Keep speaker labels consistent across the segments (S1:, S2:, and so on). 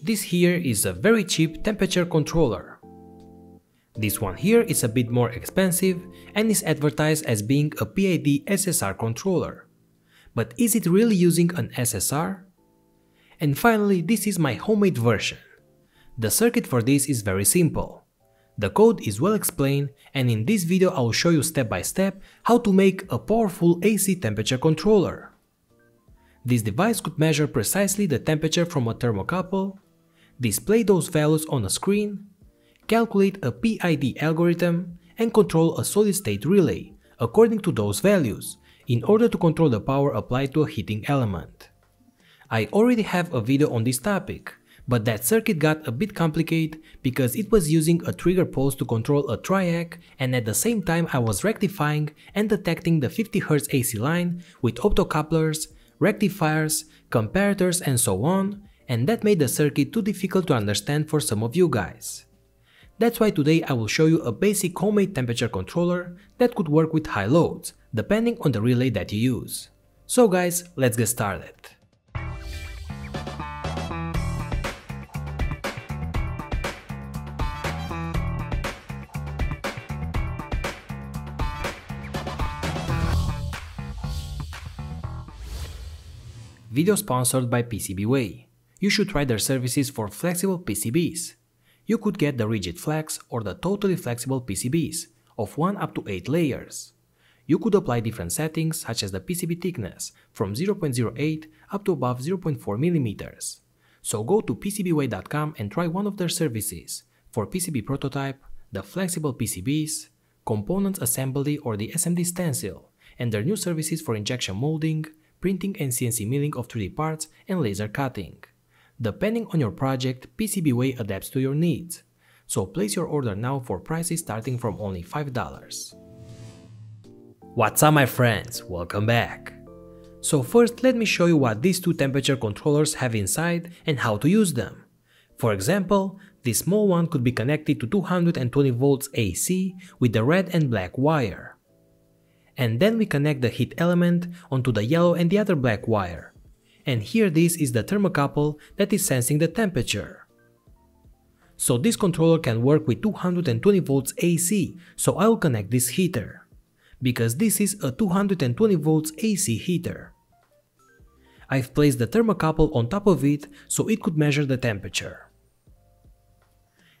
S1: This here is a very cheap temperature controller. This one here is a bit more expensive and is advertised as being a PID SSR controller. But is it really using an SSR? And finally, this is my homemade version. The circuit for this is very simple. The code is well explained and in this video I will show you step by step how to make a powerful AC temperature controller. This device could measure precisely the temperature from a thermocouple, display those values on a screen, calculate a PID algorithm, and control a solid-state relay according to those values in order to control the power applied to a heating element. I already have a video on this topic, but that circuit got a bit complicated because it was using a trigger pulse to control a triac and at the same time I was rectifying and detecting the 50Hz AC line with optocouplers, rectifiers, comparators and so on and that made the circuit too difficult to understand for some of you guys. That's why today I will show you a basic homemade temperature controller that could work with high loads, depending on the relay that you use. So guys, let's get started. Video sponsored by PCBWay. You should try their services for flexible PCBs. You could get the rigid flex or the totally flexible PCBs of 1 up to 8 layers. You could apply different settings such as the PCB thickness from 0.08 up to above 0.4 mm. So go to PCBWay.com and try one of their services for PCB prototype, the flexible PCBs, components assembly or the SMD stencil, and their new services for injection molding, printing and CNC milling of 3D parts, and laser cutting. Depending on your project, PCBWay adapts to your needs. So place your order now for prices starting from only $5. What's up my friends, welcome back. So first let me show you what these two temperature controllers have inside and how to use them. For example, this small one could be connected to 220 volts AC with the red and black wire and then we connect the heat element onto the yellow and the other black wire. And here this is the thermocouple that is sensing the temperature. So this controller can work with 220 volts AC, so I will connect this heater. Because this is a 220 volts AC heater. I've placed the thermocouple on top of it so it could measure the temperature.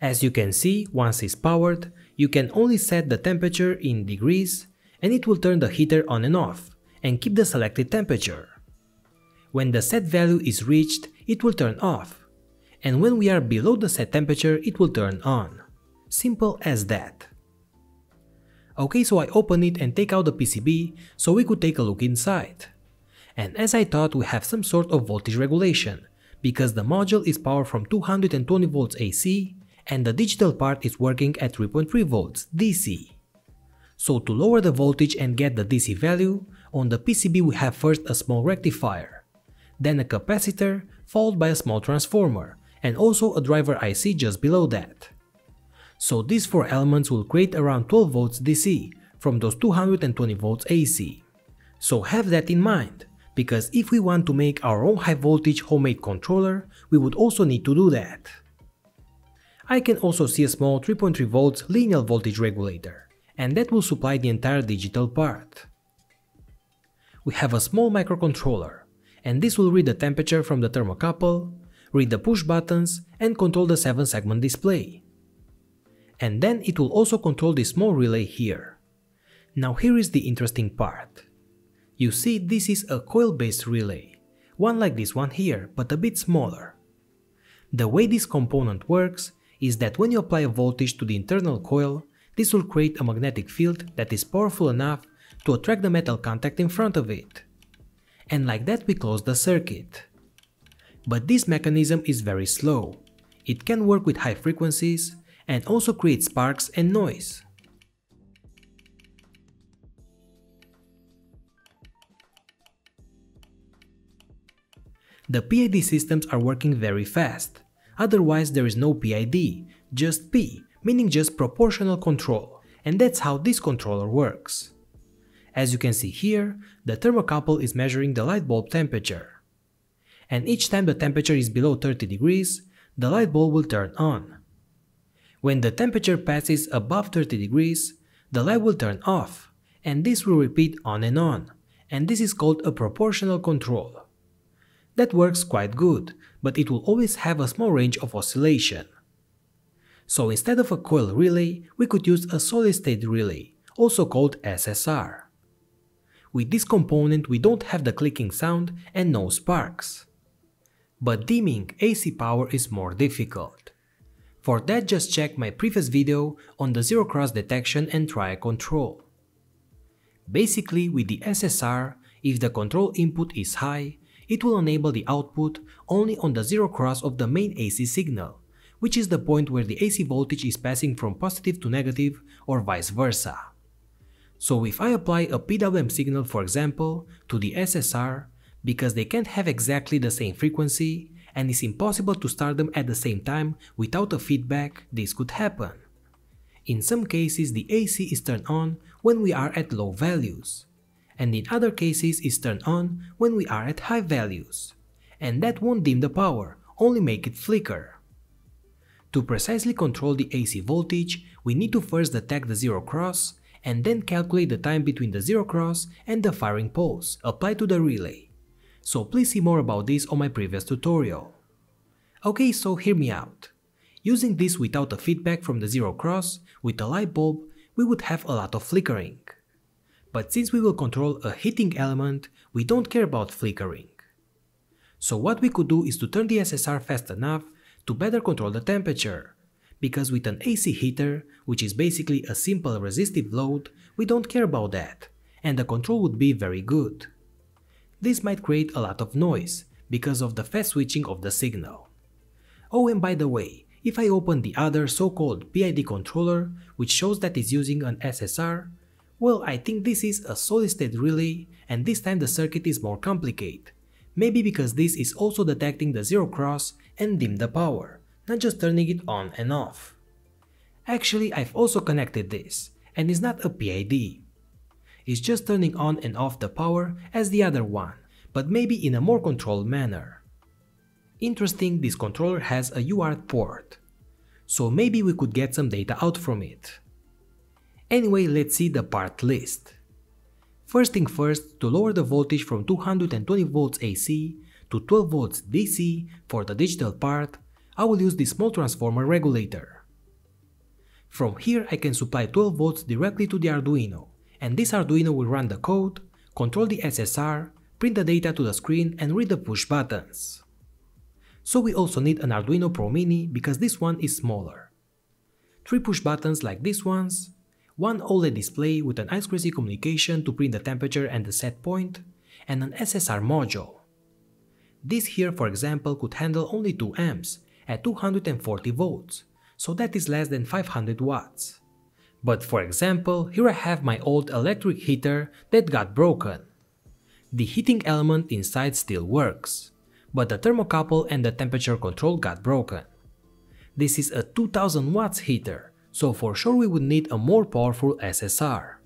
S1: As you can see, once it's powered, you can only set the temperature in degrees, and it will turn the heater on and off and keep the selected temperature. When the set value is reached, it will turn off, and when we are below the set temperature, it will turn on. Simple as that. Okay, so I open it and take out the PCB so we could take a look inside. And as I thought, we have some sort of voltage regulation, because the module is powered from 220 volts AC and the digital part is working at 3.3 volts DC. So to lower the voltage and get the DC value, on the PCB we have first a small rectifier, then a capacitor followed by a small transformer, and also a driver IC just below that. So these four elements will create around 12 volts DC from those 220 volts AC. So have that in mind, because if we want to make our own high voltage homemade controller, we would also need to do that. I can also see a small 3.3 volts linear voltage regulator and that will supply the entire digital part. We have a small microcontroller, and this will read the temperature from the thermocouple, read the push buttons, and control the 7 segment display. And then it will also control this small relay here. Now here is the interesting part. You see this is a coil based relay, one like this one here, but a bit smaller. The way this component works is that when you apply a voltage to the internal coil, this will create a magnetic field that is powerful enough to attract the metal contact in front of it. And like that we close the circuit. But this mechanism is very slow. It can work with high frequencies and also create sparks and noise. The PID systems are working very fast, otherwise there is no PID, just P, meaning just proportional control, and that's how this controller works. As you can see here, the thermocouple is measuring the light bulb temperature. And each time the temperature is below 30 degrees, the light bulb will turn on. When the temperature passes above 30 degrees, the light will turn off, and this will repeat on and on, and this is called a proportional control. That works quite good, but it will always have a small range of oscillation. So instead of a coil relay, we could use a solid-state relay, also called SSR. With this component we don't have the clicking sound and no sparks. But dimming AC power is more difficult. For that just check my previous video on the zero cross detection and triac control. Basically with the SSR, if the control input is high, it will enable the output only on the zero cross of the main AC signal, which is the point where the AC voltage is passing from positive to negative or vice versa. So if I apply a PWM signal for example to the SSR, because they can't have exactly the same frequency and it's impossible to start them at the same time without a feedback, this could happen. In some cases the AC is turned on when we are at low values, and in other cases is turned on when we are at high values, and that won't dim the power, only make it flicker. To precisely control the AC voltage, we need to first detect the zero cross and then calculate the time between the zero cross and the firing pulse applied to the relay. So please see more about this on my previous tutorial. Okay, so hear me out. Using this without a feedback from the zero cross, with a light bulb, we would have a lot of flickering. But since we will control a heating element, we don't care about flickering. So what we could do is to turn the SSR fast enough to better control the temperature, because with an AC heater, which is basically a simple resistive load, we don't care about that, and the control would be very good. This might create a lot of noise, because of the fast switching of the signal. Oh and by the way, if I open the other so-called PID controller, which shows that it's using an SSR, well I think this is a solid-state relay and this time the circuit is more complicated. Maybe because this is also detecting the zero cross and dim the power, not just turning it on and off. Actually I've also connected this, and it's not a PID. It's just turning on and off the power as the other one, but maybe in a more controlled manner. Interesting, this controller has a UART port, so maybe we could get some data out from it. Anyway, let's see the part list. First thing first, to lower the voltage from 220 volts AC to 12 volts DC for the digital part, I will use this small transformer regulator. From here I can supply 12 volts directly to the Arduino, and this Arduino will run the code, control the SSR, print the data to the screen and read the push buttons so we also need an Arduino Pro Mini because this one is smaller. Three push buttons like these ones, one OLED display with an I2C communication to print the temperature and the set point, and an SSR module. This here for example could handle only 2 amps at 240 volts, so that is less than 500 watts. But for example, here I have my old electric heater that got broken. The heating element inside still works but the thermocouple and the temperature control got broken. This is a 2000 watts heater, so for sure we would need a more powerful SSR.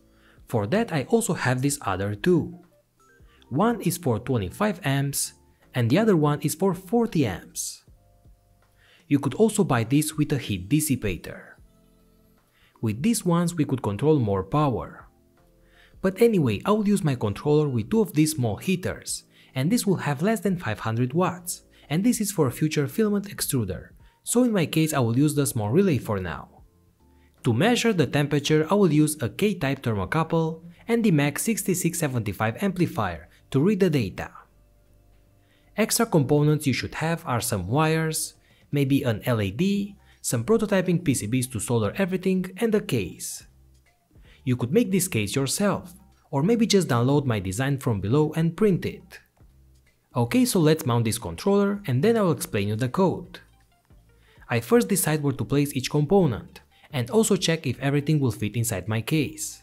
S1: For that I also have this other two. One is for 25 amps and the other one is for 40 amps. You could also buy this with a heat dissipator. With these ones we could control more power. But anyway, I will use my controller with two of these small heaters and this will have less than 500 watts, and this is for a future filament extruder, so in my case I will use the small relay for now. To measure the temperature I will use a K-type thermocouple and the MAX 6675 amplifier to read the data. Extra components you should have are some wires, maybe an LED, some prototyping PCBs to solder everything and a case. You could make this case yourself, or maybe just download my design from below and print it. Ok, so let's mount this controller and then I will explain you the code. I first decide where to place each component, and also check if everything will fit inside my case.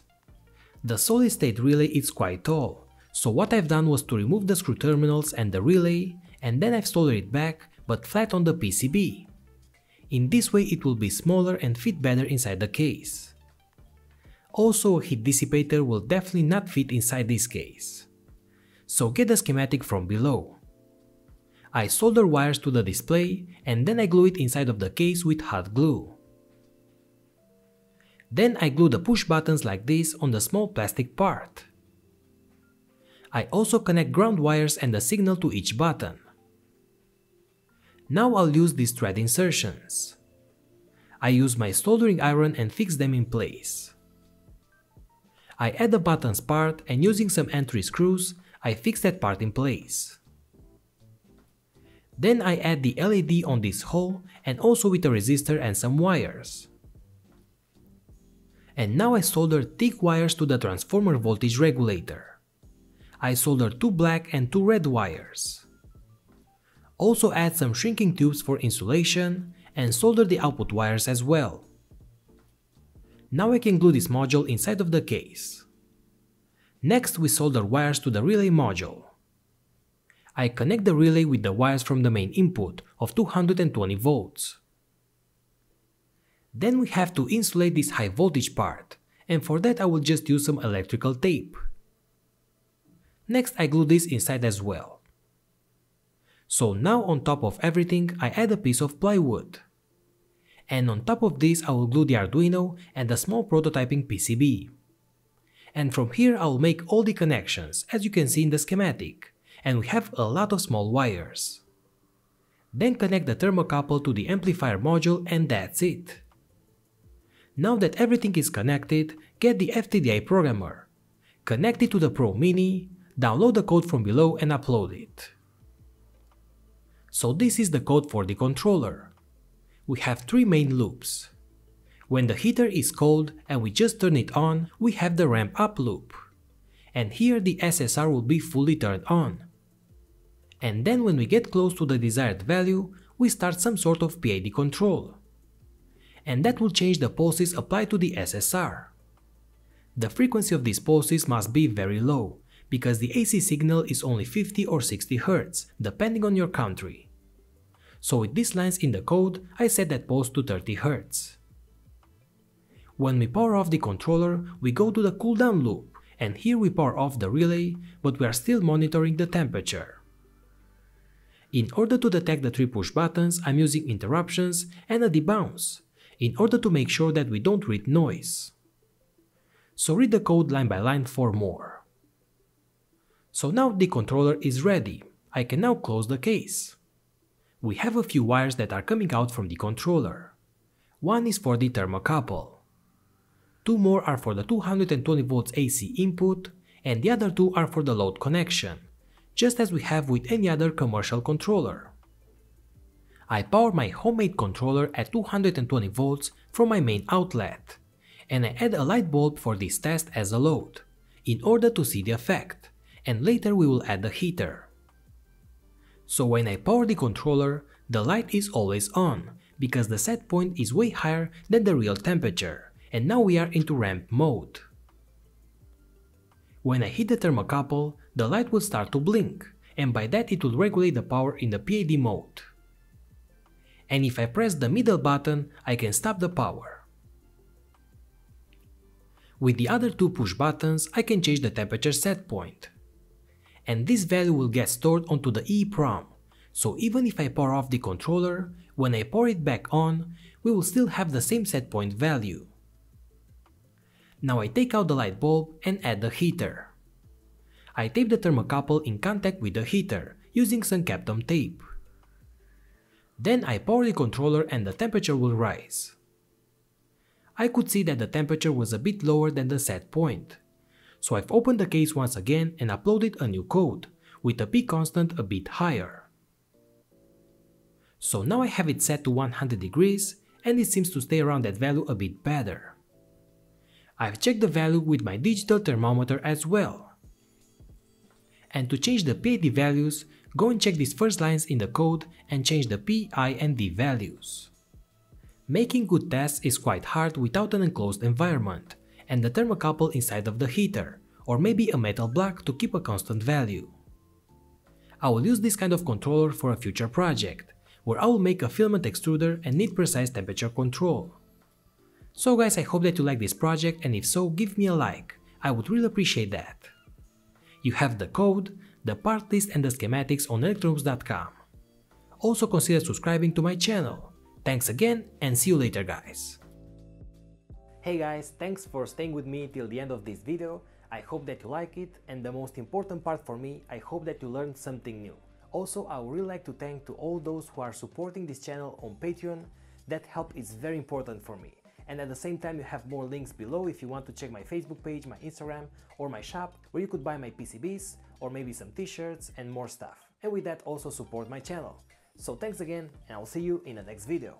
S1: The solid state relay is quite tall, so what I've done was to remove the screw terminals and the relay, and then I've soldered it back, but flat on the PCB. In this way it will be smaller and fit better inside the case. Also a heat dissipator will definitely not fit inside this case so get the schematic from below. I solder wires to the display and then I glue it inside of the case with hot glue. Then I glue the push buttons like this on the small plastic part. I also connect ground wires and the signal to each button. Now I'll use these thread insertions. I use my soldering iron and fix them in place. I add the buttons part and using some entry screws, I fix that part in place. Then I add the LED on this hole and also with a resistor and some wires. And now I solder thick wires to the transformer voltage regulator. I solder two black and two red wires. Also add some shrinking tubes for insulation and solder the output wires as well. Now I can glue this module inside of the case. Next we solder wires to the relay module. I connect the relay with the wires from the main input of 220 volts. Then we have to insulate this high voltage part, and for that I will just use some electrical tape. Next I glue this inside as well. So now on top of everything I add a piece of plywood. And on top of this I will glue the Arduino and a small prototyping PCB. And from here I will make all the connections as you can see in the schematic and we have a lot of small wires. Then connect the thermocouple to the amplifier module and that's it. Now that everything is connected, get the FTDI programmer. Connect it to the Pro Mini, download the code from below and upload it. So this is the code for the controller. We have three main loops. When the heater is cold and we just turn it on, we have the ramp up loop. And here the SSR will be fully turned on and then when we get close to the desired value, we start some sort of PID control. And that will change the pulses applied to the SSR. The frequency of these pulses must be very low, because the AC signal is only 50 or 60 Hz, depending on your country. So with these lines in the code, I set that pulse to 30 Hz. When we power off the controller, we go to the cooldown loop, and here we power off the relay, but we are still monitoring the temperature. In order to detect the three push buttons, I'm using interruptions and a debounce, in order to make sure that we don't read noise. So read the code line by line for more. So now the controller is ready, I can now close the case. We have a few wires that are coming out from the controller. One is for the thermocouple. Two more are for the 220 volts AC input, and the other two are for the load connection, just as we have with any other commercial controller. I power my homemade controller at 220 volts from my main outlet, and I add a light bulb for this test as a load, in order to see the effect, and later we will add the heater. So when I power the controller, the light is always on, because the set point is way higher than the real temperature, and now we are into ramp mode. When I hit the thermocouple, the light will start to blink, and by that it will regulate the power in the PID mode. And if I press the middle button, I can stop the power. With the other two push buttons, I can change the temperature set point. And this value will get stored onto the EEPROM, so even if I power off the controller, when I power it back on, we will still have the same set point value. Now I take out the light bulb and add the heater. I tape the thermocouple in contact with the heater using some Kapton tape. Then I power the controller and the temperature will rise. I could see that the temperature was a bit lower than the set point. So I've opened the case once again and uploaded a new code, with the P constant a bit higher. So now I have it set to 100 degrees and it seems to stay around that value a bit better. I've checked the value with my digital thermometer as well. And to change the PID values, go and check these first lines in the code and change the P, I and D values. Making good tests is quite hard without an enclosed environment and the thermocouple inside of the heater, or maybe a metal block to keep a constant value. I will use this kind of controller for a future project, where I will make a filament extruder and need precise temperature control. So guys, I hope that you like this project and if so, give me a like, I would really appreciate that. You have the code, the part list and the schematics on electronoobs.com. Also consider subscribing to my channel. Thanks again and see you later guys. Hey guys, thanks for staying with me till the end of this video. I hope that you like it and the most important part for me, I hope that you learned something new. Also, I would really like to thank to all those who are supporting this channel on Patreon. That help is very important for me. And at the same time, you have more links below if you want to check my Facebook page, my Instagram, or my shop, where you could buy my PCBs, or maybe some t-shirts and more stuff. And with that, also support my channel. So thanks again, and I'll see you in the next video.